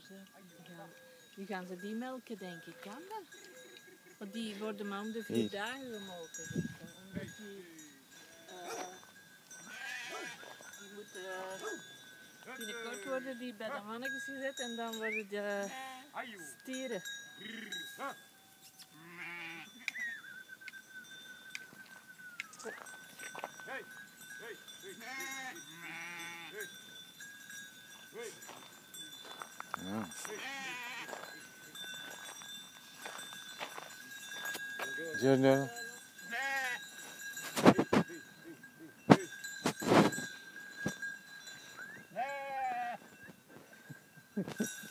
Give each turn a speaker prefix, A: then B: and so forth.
A: ze, die, gaan, ze die melken, denk ik. Kan dat? Want die worden maar om de vier dagen gemolken. zeg ik. Omdat die... eh, die moeten... eh, binnenkort worden die bij de mannetjes gezet en dan worden de stieren.
B: Ja. Zie je dat?